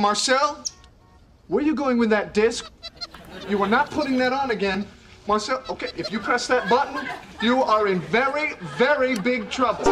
Marcel, where are you going with that disc? You are not putting that on again. Marcel, okay, if you press that button, you are in very, very big trouble.